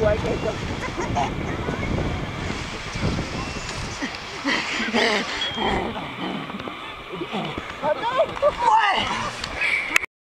quay cái cho Ôi